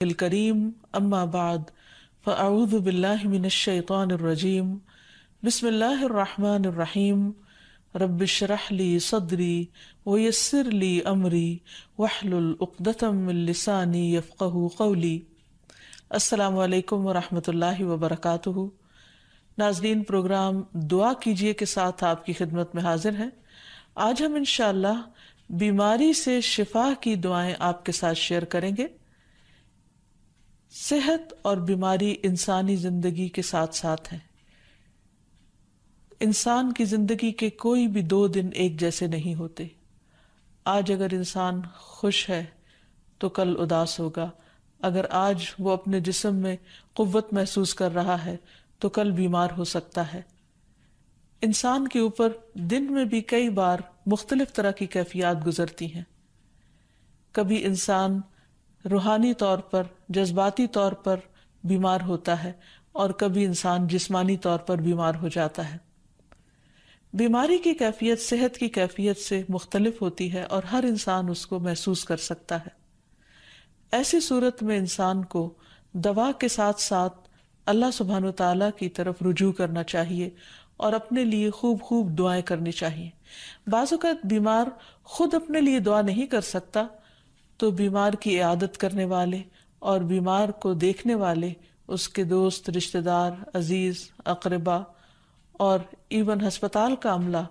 करीम, अम्मा बाद। फ़अऊज़ु बिल्लाहि मिनश्शैतानिर्रजीम बिस्मिल्लाहिर्रहमानिर्रहीम। रब्बिश्रह ली सदरी वयस्सिर ली अमरी। वहलुल उक़दतम मिन लिसानी यफ़क़हू क़ौली। अस्सलामु अलैकुम वरहमतुल्लाहि वबरकातुहू। नाजरीन प्रोग्राम दुआ कीजिए के साथ आपकी खिदमत में हाजिर हैं। आज हम इंशाअल्लाह बीमारी से शिफा की दुआएँ आपके साथ शेयर करेंगे। सेहत और बीमारी इंसानी ज़िंदगी के साथ साथ है। इंसान की ज़िंदगी के कोई भी दो दिन एक जैसे नहीं होते। आज अगर इंसान खुश है तो कल उदास होगा। अगर आज वो अपने जिस्म में कुव्वत महसूस कर रहा है तो कल बीमार हो सकता है। इंसान के ऊपर दिन में भी कई बार मुख्तलिफ़ तरह की कैफियत गुजरती हैं। कभी इंसान रूहानी तौर पर, जज्बाती तौर पर बीमार होता है और कभी इंसान जिस्मानी तौर पर बीमार हो जाता है। बीमारी की कैफियत, सेहत की कैफियत से मुख्तलिफ़ होती है और हर इंसान उसको महसूस कर सकता है। ऐसी सूरत में इंसान को दवा के साथ साथ अल्लाह सुबहान तला की तरफ़ रुजू करना चाहिए और अपने लिए खूब खूब दुआएँ करनी चाहिए। बाज़त बीमार खुद अपने लिए दुआ नहीं कर सकता तो बीमार की आदत करने वाले और बीमार को देखने वाले उसके दोस्त, रिश्तेदार, अज़ीज़, अकरबा और इवन हस्पताल का अमला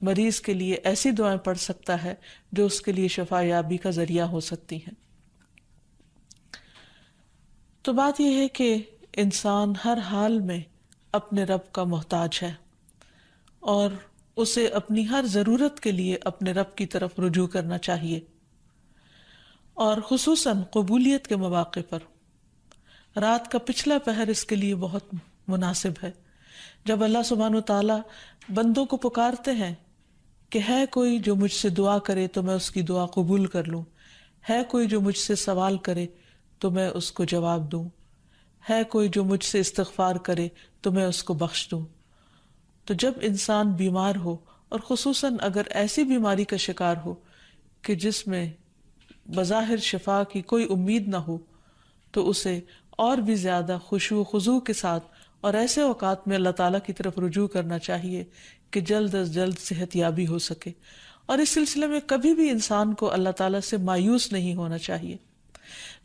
मरीज़ के लिए ऐसी दुआएँ पढ़ सकता है जो उसके लिए शफा याबी का ज़रिया हो सकती हैं। तो बात यह है कि इंसान हर हाल में अपने रब का मोहताज है और उसे अपनी हर ज़रूरत के लिए अपने रब की तरफ़ रुजू करना चाहिए। और खसूस कबूलियत के मौाक़े पर। रात का पिछला पहर इसके लिए बहुत मुनासिब है। जब अल्लाह सुबहान ताला बंदों को पुकारते हैं कि है कोई जो मुझसे दुआ करे तो मैं उसकी दुआ कबूल कर लूँ। है कोई जो मुझसे सवाल करे तो मैं उसको जवाब दूँ। है कोई जो मुझसे इस्तफार करे तो मैं उसको बख्श दूँ। तो जब इंसान बीमार हो और खसूस अगर ऐसी बीमारी का शिकार हो कि जिसमें बज़ाहिर शफा की कोई उम्मीद ना हो तो उसे और भी ज़्यादा खुशू खजू के साथ और ऐसे अवकात में अल्लाह ताला की तरफ़ रुजू करना चाहिए कि जल्द अज जल्द सेहत याबी हो सके। और इस सिलसिले में कभी भी इंसान को अल्लाह ताला से मायूस नहीं होना चाहिए।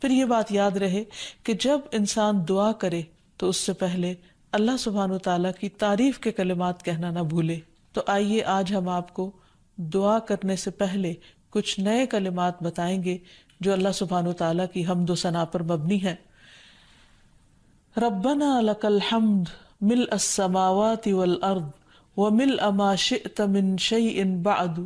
फिर ये बात याद रहे कि जब इंसान दुआ करे तो उससे पहले अल्लाह सुबहान तला की तारीफ़ के कलिमात कहना ना भूले। तो आइए आज हम आपको दुआ करने से पहले कुछ नए कलिमात बताएँगे जो अल्लाह सुबहान तला की हमदो सना पर मबनी है। रब्बना लकल हमद मिल असमावाति वल अर्द व मिल अमा शिअत मिन शैइन बअदु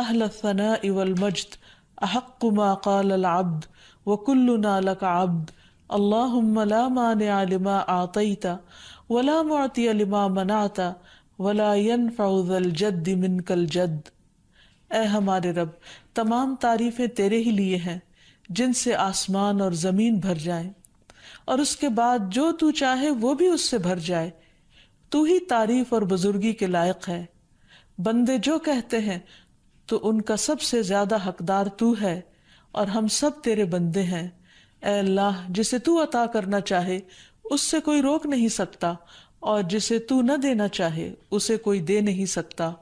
अहल थनाइ वल मजद अहक्क मा क़ाल अब्द व कुल्लुना लक अब्द अल्लाहुम्म ला मानिअ लिमा वला मुअतिय लिमा मनअत वला यनफउ ज़ल जद्द मिनकल जद्द। ए हमारे रब, तमाम तारीफें तेरे ही लिए हैं, जिनसे आसमान और ज़मीन भर जाए। और उसके बाद जो तू चाहे वो भी उससे भर जाए। तू ही तारीफ़ और बुजुर्गी के लायक है। बंदे जो कहते हैं तो उनका सबसे ज़्यादा हकदार तू है, और हम सब तेरे बंदे हैं। ए अल्लाह, जिसे तू अता करना चाहे, उससे कोई रोक नहीं सकता, और जिसे तू न देना चाहे, उसे कोई दे नहीं सकता।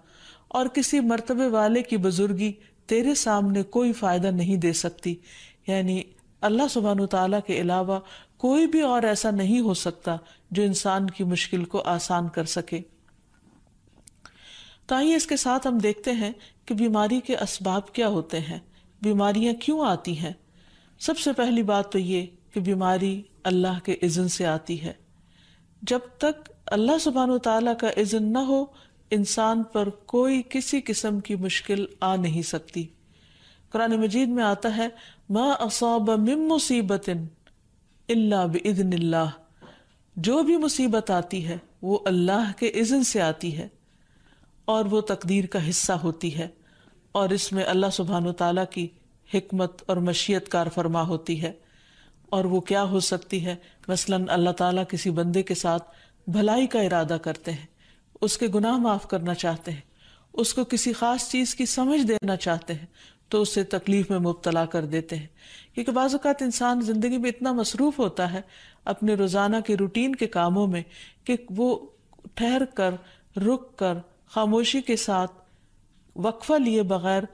और किसी मर्तबे वाले की बुजुर्गी तेरे सामने कोई फ़ायदा नहीं दे सकती। यानी अल्लाह सुबहान तला के अलावा कोई भी और ऐसा नहीं हो सकता जो इंसान की मुश्किल को आसान कर सके। तो आइए इसके साथ हम देखते हैं कि बीमारी के असबाब क्या होते हैं, बीमारियाँ क्यों आती हैं। सबसे पहली बात तो ये कि बीमारी अल्लाह के इज़न से आती है। जब तक अल्लाह सुबहान तला का इज़न न हो इंसान पर कोई किसी किस्म की मुश्किल आ नहीं सकती। कुरान मजीद में आता है, मा असाब मिम मुसीबत इल्ला जो भी मुसीबत आती है, वो अल्लाह के इज़न से आती है और वो तकदीर का हिस्सा होती है और इसमें अल्लाह सुबहान तला की हिकमत और मशीयत कार फरमा होती है। और वो क्या हो सकती है? मसलन अल्लाह ताला किसी बंदे के साथ भलाई का इरादा करते हैं। उसके गुनाह माफ़ करना चाहते हैं, उसको किसी खास चीज़ की समझ देना चाहते हैं तो उसे तकलीफ़ में मुबतला कर देते हैं। क्योंकि बाज़ात इंसान ज़िंदगी में इतना मसरूफ़ होता है, अपने रोज़ाना के रूटीन के कामों में, कि वो ठहर कर, रुक कर, खामोशी के साथ वक्फा लिए बगैर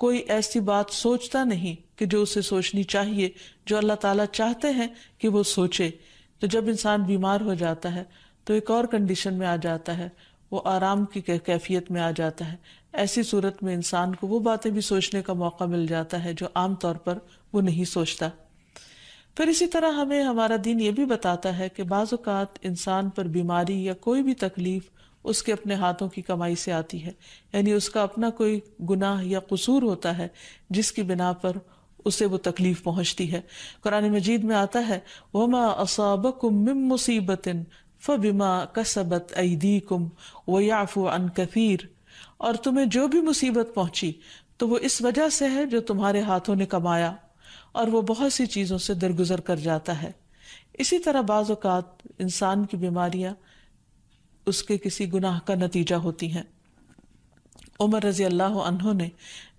कोई ऐसी बात सोचता नहीं कि जो उसे सोचनी चाहिए, जो अल्लाह ताला चाहते हैं कि वो सोचे। तो जब इंसान बीमार हो जाता है तो एक और कंडीशन में आ जाता है। वो आराम की कैफियत में आ जाता है। ऐसी सूरत में इंसान को वो बातें भी सोचने का मौका मिल जाता है जो आम तौर पर वो नहीं सोचता। फिर इसी तरह हमें हमारा दिन ये भी बताता है कि बाज़ात इंसान पर बीमारी या कोई भी तकलीफ़ उसके अपने हाथों की कमाई से आती है। यानी उसका अपना कोई गुनाह या कसूर होता है, जिसकी बिना पर उसे वो तकलीफ़ पहुँचती है। कुरान मजीद में आता है, वमा असाबकुम मिम फबिमा कसबत ऐदीकुम वयाफु अन कसीर और तुम्हें जो भी मुसीबत पहुँची तो वो इस वजह से है जो तुम्हारे हाथों ने कमाया और वो बहुत सी चीज़ों से दरगुजर कर जाता है इसी तरह बाज़ात इंसान की बीमारियाँ उसके किसी गुनाह का नतीजा होती हैं उमर रज़ी अल्लाह ने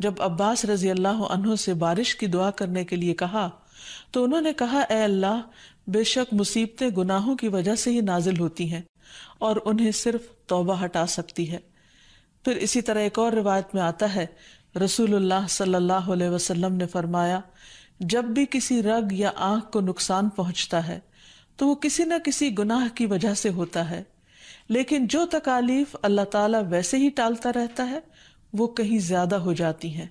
जब अब्बास रज़ी अल्लाह से बारिश की दुआ करने के लिए कहा तो उन्होंने कहा ए अल्लाह बेशक मुसीबतें गुनाहों की वजह से ही नाजिल होती हैं और उन्हें सिर्फ़ तौबा हटा सकती है। फिर इसी तरह एक और रिवायत में आता है, रसूलुल्लाह सल्लल्लाहु अलैहि वसल्लम ने फरमाया, जब भी किसी रग या आँख को नुकसान पहुँचता है तो वो किसी न किसी गुनाह की वजह से होता है। लेकिन जो तकालीफ अल्लाह ताला वैसे ही टालता रहता है, वो कहीं ज़्यादा हो जाती हैं।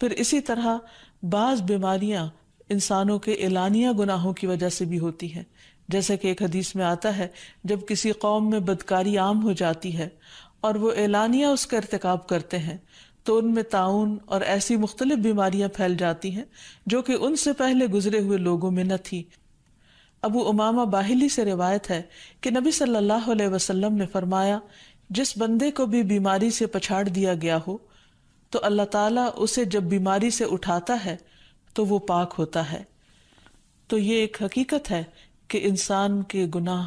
फिर इसी तरह, बाज बीमारियाँ इंसानों के एलानिया गुनाहों की वजह से भी होती है। जैसे कि एक हदीस में आता है, जब किसी कौम में बदकारी आम हो जाती है और वो एलानिया उसका इरतकब करते हैं तो उनमें ताउन और ऐसी मुख्तलिफ़ बीमारियाँ फैल जाती हैं, जो कि उनसे पहले गुजरे हुए लोगों में न थी। अबू उमामा बाहिली से रिवायत है कि नबी सल्लल्लाहु अलैहि वसल्लम ने फरमाया, जिस बंदे को भी बीमारी से पछाड़ दिया गया हो तो अल्लाह ताला उसे जब बीमारी से उठाता है तो वो पाक होता है। तो ये एक हकीकत है कि इंसान के गुनाह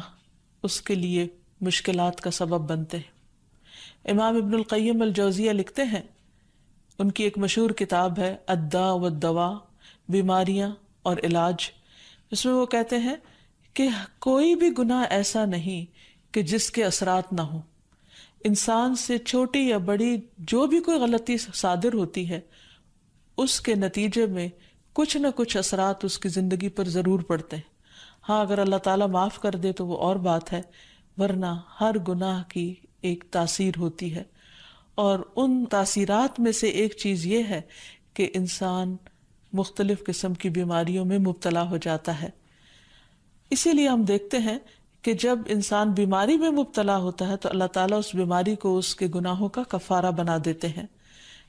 उसके लिए मुश्किल का सबब बनते हैं। इमाम इब्नुल क़य्यम अल लिखते हैं, उनकी एक मशहूर किताब है, अद्दा व दवा, बीमारियाँ और इलाज। इसमें वो कहते हैं कि कोई भी गुनाह ऐसा नहीं कि जिसके असरात ना हो। इंसान से छोटी या बड़ी जो भी कोई गलती सादिर होती है, उसके नतीजे में कुछ ना कुछ असरात उसकी ज़िंदगी पर ज़रूर पड़ते हैं। हाँ अगर अल्लाह ताला माफ़ कर दे तो वो और बात है, वरना हर गुनाह की एक तासीर होती है। और उन तासीरात में से एक चीज़ ये है कि इंसान मुख्तलिफ़ किस्म की बीमारियों में मुबतला हो जाता है। इसीलिए हम देखते हैं कि जब इंसान बीमारी में मुबतला होता है तो अल्लाह ताला उस बीमारी को उसके गुनाहों का कफारा बना देते हैं।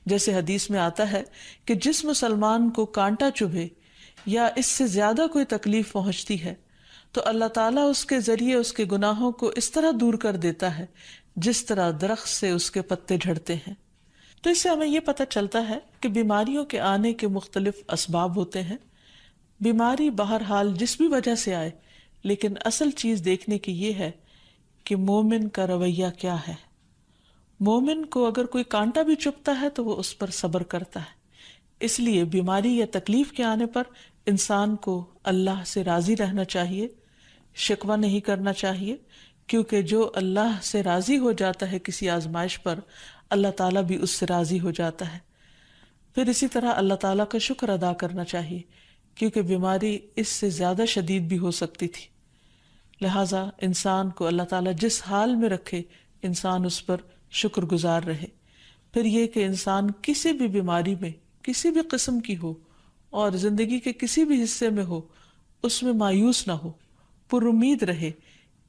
जैसे हदीस में आता है कि जिस मुसलमान को कांटा चुभे या इससे ज़्यादा कोई तकलीफ़ पहुँचती है तो अल्लाह ताला उसके ज़रिए उसके गुनाहों को इस तरह दूर कर देता है, जिस तरह दरख्त से उसके पत्ते झड़ते हैं। तो इससे हमें यह पता चलता है कि बीमारियों के आने के मुख्तलिफ़ असबाब होते हैं। बीमारी बहरहाल जिस भी वजह से आए, लेकिन असल चीज़ देखने की यह है कि मोमिन का रवैया क्या है। मोमिन को अगर कोई कांटा भी चुपता है तो वो उस पर सब्र करता है। इसलिए बीमारी या तकलीफ़ के आने पर इंसान को अल्लाह से राज़ी रहना चाहिए, शिकवा नहीं करना चाहिए, क्योंकि जो अल्लाह से राज़ी हो जाता है किसी आजमाइश पर, अल्लाह ताला भी उससे राज़ी हो जाता है। फिर इसी तरह अल्लाह ताला का शुक्र अदा करना चाहिए, क्योंकि बीमारी इससे ज़्यादा शदीद भी हो सकती थी। लिहाजा इंसान को अल्लाह ताला जिस हाल में रखे, इंसान उस पर शुक्रगुजार रहे। फिर यह कि इंसान किसी भी बीमारी में, किसी भी किस्म की हो और ज़िंदगी के किसी भी हिस्से में हो, उसमें मायूस ना हो पुर उम्मीद रहे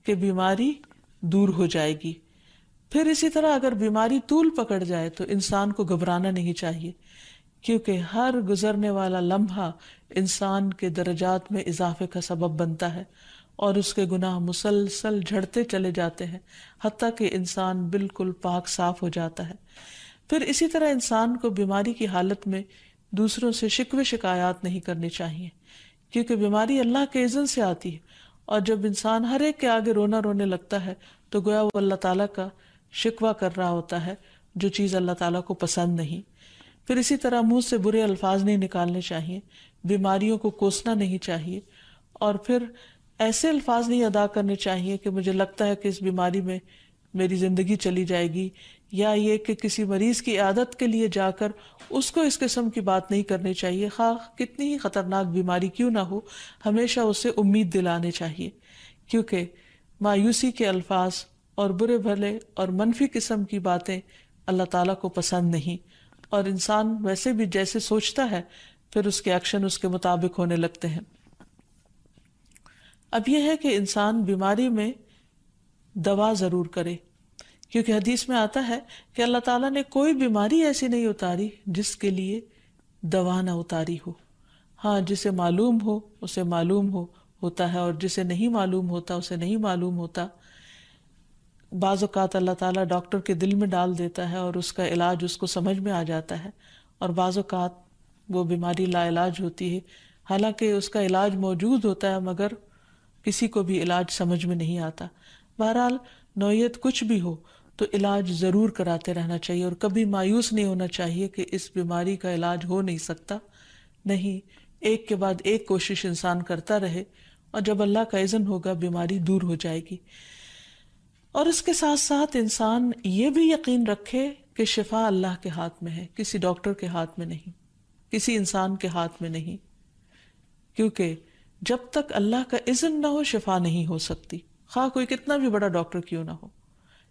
कि बीमारी दूर हो जाएगी। फिर इसी तरह अगर बीमारी तूल पकड़ जाए तो इंसान को घबराना नहीं चाहिए, क्योंकि हर गुजरने वाला लम्हा इंसान के दर्जात में इजाफे का सबब बनता है। और उसके गुनाह मुसलसल झड़ते चले जाते हैं हती कि इंसान बिल्कुल पाक साफ़ हो जाता है। फिर इसी तरह इंसान को बीमारी की हालत में दूसरों से शिकवे शिकायत नहीं करनी चाहिए, क्योंकि बीमारी अल्लाह के इज़न से आती है, और जब इंसान हर एक के आगे रोना रोने लगता है तो गोया वो अल्लाह ताला का शिकवा कर रहा होता है, जो चीज़ अल्लाह ताला को पसंद नहीं। फिर इसी तरह मुँह से बुरे अल्फाज नहीं निकालने चाहिए, बीमारियों को कोसना नहीं चाहिए, और फिर ऐसे अल्फाज नहीं अदा करने चाहिए कि मुझे लगता है कि इस बीमारी में मेरी ज़िंदगी चली जाएगी, या ये कि किसी मरीज़ की आदत के लिए जाकर उसको इस किस्म की बात नहीं करनी चाहिए। खा कितनी ही खतरनाक बीमारी क्यों ना हो, हमेशा उसे उम्मीद दिलाने चाहिए। क्योंकि मायूसी के अल्फाज और बुरे भले और मनफी किस्म की बातें अल्लाह ताला को पसंद नहीं। और इंसान वैसे भी जैसे सोचता है, फिर उसके एक्शन उसके मुताबिक होने लगते हैं। अब यह है कि इंसान बीमारी में दवा ज़रूर करे, क्योंकि हदीस में आता है कि अल्लाह ताला ने कोई बीमारी ऐसी नहीं उतारी जिसके लिए दवा ना उतारी हो। हाँ जिसे मालूम हो, उसे मालूम हो, होता है, और जिसे नहीं मालूम होता, उसे नहीं मालूम होता। बाज़ात अल्लाह ताला डॉक्टर के दिल में डाल देता है और उसका इलाज उसको समझ में आ जाता है, और बाज़ात वो बीमारी लाइलाज होती है। हालाँकि उसका इलाज मौजूद होता है, मगर किसी को भी इलाज समझ में नहीं आता। बहरहाल, नौयत कुछ भी हो तो इलाज ज़रूर कराते रहना चाहिए और कभी मायूस नहीं होना चाहिए कि इस बीमारी का इलाज हो नहीं सकता। नहीं, एक के बाद एक कोशिश इंसान करता रहे और जब अल्लाह का इज़न होगा, बीमारी दूर हो जाएगी। और इसके साथ साथ इंसान ये भी यकीन रखे कि शिफा अल्लाह के हाथ में है, किसी डॉक्टर के हाथ में नहीं, किसी इंसान के हाथ में नहीं, क्योंकि जब तक अल्लाह का इज़न ना हो, शिफा नहीं हो सकती। खा कोई कितना भी बड़ा डॉक्टर क्यों ना हो।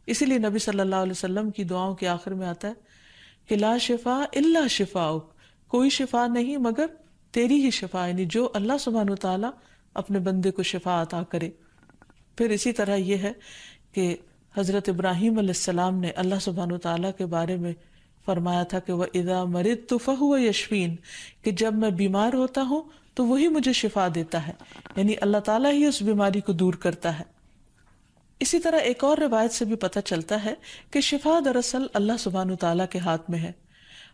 इसीलिए नबी सल्लल्लाहु अलैहि वसल्लम की दुआओं के आखिर में आता है कि ला शिफा इल्ला शिफा कोई शिफा नहीं, मगर तेरी ही शिफा, यानी जो अल्लाह सुबहान तला अपने बंदे को शिफा अता करे। फिर इसी तरह यह है कि हज़रत इब्राहिम ने अल्लाह सुबहान तला के बारे में फरमाया था कि वह इदा मरिद तो फहु यशवीन, कि जब मैं बीमार होता हूँ तो वही मुझे शिफा देता है। यानी अल्लाह ताला ही उस बीमारी को दूर करता है। इसी तरह एक और रिवायत से भी पता चलता है कि शिफा दरअसल अल्लाह सुबहान तला के हाथ में है।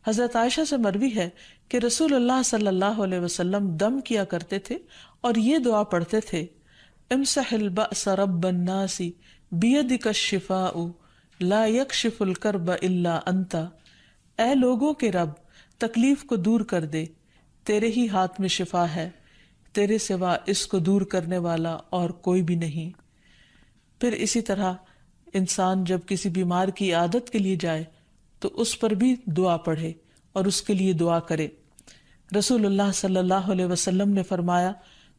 हज़रत आयशा से मरवी है कि रसूल अल्लाह सल्लल्लाहु अलैहि वसल्लम दम किया करते थे और ये दुआ पढ़ते थे बसरबन्नासी बियदिक शिफाउ, ला यकशिफुल करब इल्ला अंता। ए लोगों के रब, तकलीफ़ को दूर कर दे। तेरे ही हाथ में शिफा है। तेरे सिवा इसको दूर करने वाला और कोई भी नहीं। फिर इसी तरह इंसान जब किसी बीमार की आदत के लिए जाए तो उस पर भी दुआ पढ़े और उसके लिए दुआ करे। रसूलुल्लाह सल्लल्लाहु अलैहि वसल्लम ने फरमाया,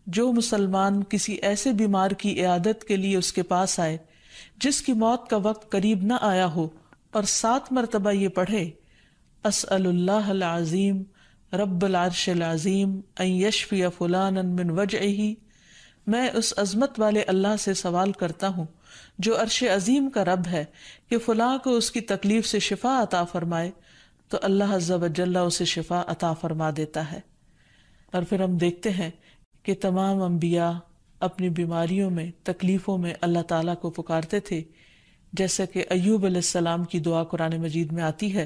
जो मुसलमान किसी ऐसे बीमार की इयादत के लिए उसके पास आए, जिसकी मौत का वक्त करीब न आया हो और सात मरतबा ये पढ़े असअल्लाज़ीम रब्बुलआर्शिल यशफी फुलान मिन वजही मैं उस अजमत वाले अल्लाह से सवाल करता हूँ, जो अरश अजीम का रब है, कि फुला को उसकी तकलीफ़ से शिफा अता फरमाए तो अल्लाह जल्ला उसे शिफा अता फरमा देता है। और फिर हम देखते हैं कि तमाम अम्बिया अपनी बीमारियों में, तकलीफ़ों में अल्लाह ताला को पुकारते थे। जैसे कि अयूब सलाम की दुआ कुरान मजीद में आती है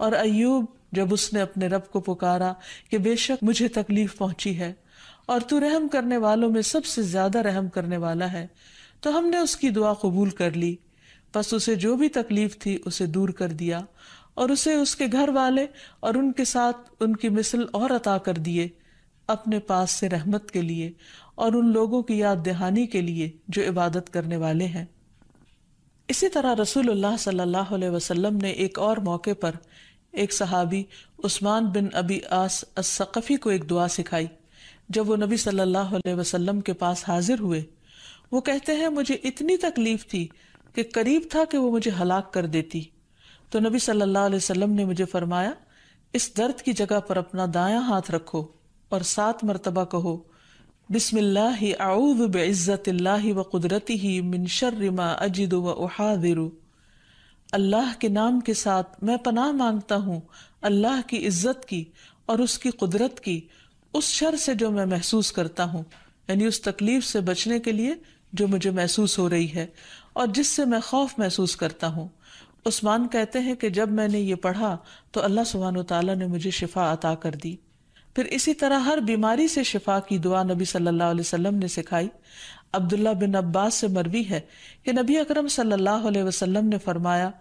और अयूब जब उसने अपने रब को पुकारा कि बेशक मुझे तकलीफ पहुंची है और तू रहम करने वालों में सबसे ज्यादा रहम करने वाला है तो हमने उसकी दुआ कबूल कर ली बस उसे जो भी तकलीफ थी उसे दूर कर दिया और उसे उसके घर वाले और उनके साथ उनकी मिसल और अता कर दिए, अपने पास से रहमत के लिए और उन लोगों की याद दहानी के लिए जो इबादत करने वाले हैं। इसी तरह रसूलुल्लाह सल्लल्लाहु अलैहि वसल्लम ने एक और मौके पर एक सहाबी उस्मान बिन अबी आस असक़फ़ी को एक दुआ सिखाई। जब वो नबी सल्लल्लाहु अलैहि वसल्लम के पास हाजिर हुए, वो कहते हैं, मुझे इतनी तकलीफ़ थी कि करीब था कि वो मुझे हलाक कर देती। तो नबी सल्लल्लाहु अलैहि वसल्लम ने मुझे फरमाया, इस दर्द की जगह पर अपना दायां हाथ रखो और सात मरतबा कहो, बिस्मिल्लाहि आऊज़ु बिइज़्ज़तिल्लाहि व अजिदु व अल्लाह के नाम के साथ मैं पनाह माँगता हूँ अल्लाह की इज़्ज़त की और उसकी कुदरत की, उस शर से जो मैं महसूस करता हूँ, यानी उस तकलीफ़ से बचने के लिए जो मुझे महसूस हो रही है और जिससे मैं खौफ महसूस करता हूँ। उस्मान कहते हैं कि जब मैंने ये पढ़ा तो अल्लाह सुबहान तआला ने मुझे शिफा अता कर दी। फिर इसी तरह हर बीमारी से शिफा की दुआ नबी सल्लल्लाहु अलैहि वसल्लम ने सिखाई। अब्दुल्ला बिन अब्बास से मरवी है कि नबी अकरम सल्लल्लाहु अलैहि वसल्लम ने फरमाया,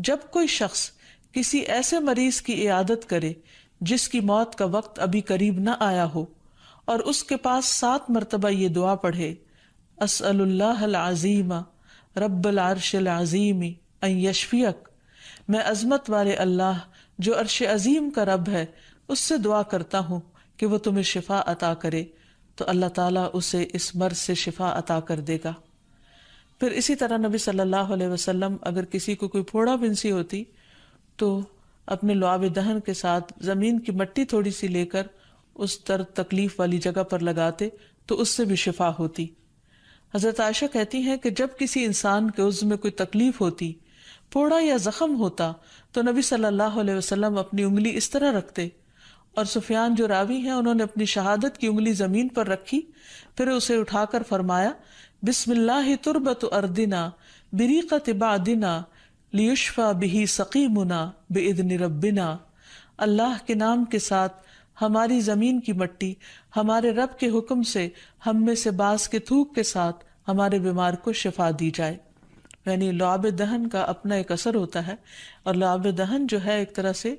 जब कोई शख्स किसी ऐसे मरीज़ की इयादत करे, जिसकी मौत का वक्त अभी करीब न आया हो, और उसके पास सात मरतबा ये दुआ पढ़े, असअलुल्लाहल रब्बल अजीमी यशफियक। मैं अजमत वाले अल्लाह, जो अरश अजीम का रब है, उससे दुआ करता हूँ कि वो तुम्हें शिफा अता करे तो अल्लाह ताला उसे इस मर्ज से शिफा अता कर देगा। फिर इसी तरह नबी सल्लल्लाहु अलैहि वसल्लम अगर किसी को कोई फोड़ा बिंसी होती तो अपने लुआब दहन के साथ ज़मीन की मट्टी थोड़ी सी लेकर उस दर्द तकलीफ़ वाली जगह पर लगाते तो उससे भी शिफा होती। हज़रत आयशा कहती हैं कि जब किसी इंसान के उज़ में कोई तकलीफ़ होती फोड़ा या जख्म होता तो नबी सल्लल्लाहु अलैहि वसल्लम अपनी उंगली इस तरह रखते। और सुफियान जो रावी हैं, उन्होंने अपनी शहादत की उंगली ज़मीन पर रखी, फिर उसे उठाकर फरमाया, बिस्मिल्लाह तुरबत अर्दिना, बिरीकत बादिना, लियुशफा बिही सकीमुना, बेइदन रब्बिना। अल्लाह के नाम के साथ हमारी ज़मीन की मट्टी, हमारे रब के हुक्म से, हम में से बास के थूक के साथ हमारे बीमार को शिफा दी जाए। यानी लाब दहन का अपना एक असर होता है और लाब दहन जो है एक तरह से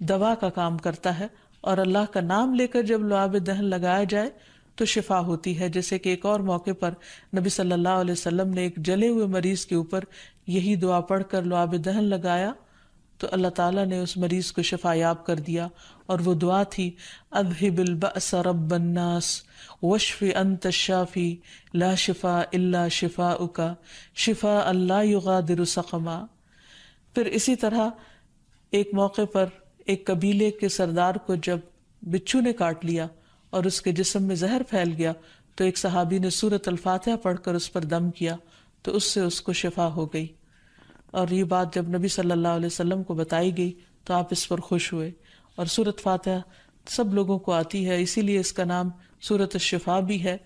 दवा का काम करता है और अल्लाह का नाम लेकर जब लाब दहन लगाया जाए तो शिफा होती है। जैसे कि एक और मौके पर नबी सल्लल्लाहु अलैहि वसल्लम ने एक जले हुए मरीज़ के ऊपर यही दुआ पढ़कर लुआब दहन लगाया तो अल्लाह ताला ने उस मरीज़ को शफायाब कर दिया और वो दुआ थी अबहिबिलबन्नास वशफ़ अंत शाफी, ला शिफा इल्ला शिफा उका शिफा अल्लाह युगादिर फिर इसी तरह एक मौके पर एक कबीले के सरदार को जब बिच्छू ने काट लिया और उसके जिसम में जहर फैल गया तो एक सहाबी ने सूरत अल्फातिहा पढ़कर उस पर दम किया तो उससे उसको शिफा हो गई। और ये बात जब नबी सल्लल्लाहु अलैहि वसल्लम को बताई गई तो आप इस पर खुश हुए। और सूरत फातिहा सब लोगों को आती है, इसीलिए इसका नाम सूरत शिफा भी है,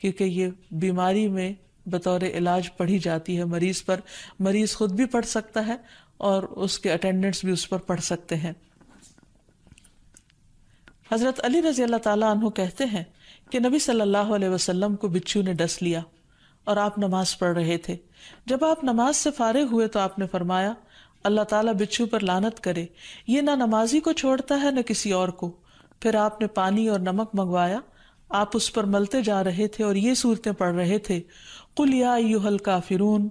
क्योंकि ये बीमारी में बतौर इलाज पढ़ी जाती है मरीज़ पर। मरीज़ खुद भी पढ़ सकता है और उसके अटेंडेंट्स भी उस पर पढ़ सकते हैं। हज़रत अली रज़ी अल्लाह तला कहते हैं कि नबी सल्लल्लाहु अलैहि वसल्लम को बिच्छू ने डस लिया। और आप नमाज़ पढ़ रहे थे। जब आप नमाज़ से फारे हुए तो आपने फरमाया, अल्लाह ताला बिच्छू पर लानत करे। ये ना नमाजी को छोड़ता है, न किसी और को। फिर आपने पानी और नमक मंगवाया। आप उस पर मलते जा रहे थे और ये सूरतें पढ़ रहे थे। कुल या यूहल काफिरून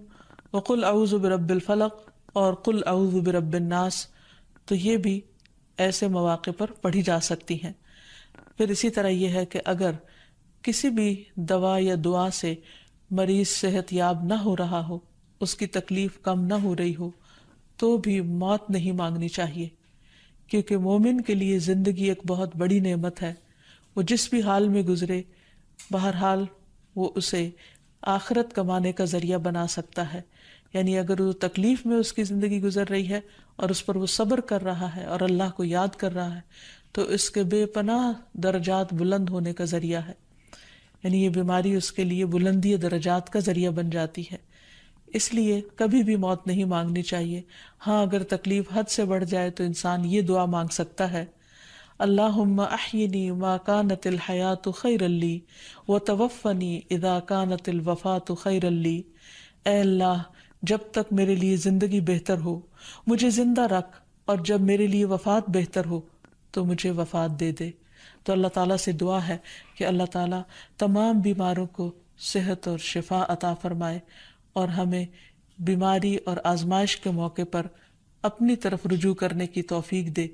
वकुल अऊज़ बिरबिल फलक, और कुल अऊज़ बिरबिन नास। तो ये भी ऐसे मौाक़े पर पढ़ी जा सकती हैं। फिर इसी तरह यह है कि अगर किसी भी दवा या दुआ से मरीज़ सेहत याब न हो रहा हो, उसकी तकलीफ़ कम न हो रही हो तो भी मौत नहीं मांगनी चाहिए। क्योंकि मोमिन के लिए ज़िंदगी एक बहुत बड़ी नेमत है। वो जिस भी हाल में गुजरे, बहरहाल वो उसे आखरत कमाने का ज़रिया बना सकता है। यानी अगर वो तकलीफ़ में उसकी ज़िंदगी गुजर रही है और उस पर वो सब्र कर रहा है और अल्लाह को याद कर रहा है तो इसके बेपनाह दर्जात बुलंद होने का ज़रिया है। यानी ये बीमारी उसके लिए बुलंदी दर्जात का ज़रिया बन जाती है। इसलिए कभी भी मौत नहीं मांगनी चाहिए। हाँ अगर तकलीफ़ हद से बढ़ जाए तो इंसान ये दुआ मांग सकता है। अल्लाहुम्मा अहयनी मा कानतिल हयात खैरल्ली व तवफ़नी इदा कानतिल वफ़ात खैरल्ली अल्लाह, जब तक मेरे लिए ज़िंदगी बेहतर हो, मुझे ज़िंदा रख, और जब मेरे लिए वफ़ात बेहतर हो तो मुझे वफ़ात दे दे। तो अल्लाह ताला से दुआ है कि अल्लाह ताला तमाम बीमारों को सेहत और शिफा अता फरमाए और हमें बीमारी और आजमाइश के मौके पर अपनी तरफ़ रुजू करने की तौफीक दे।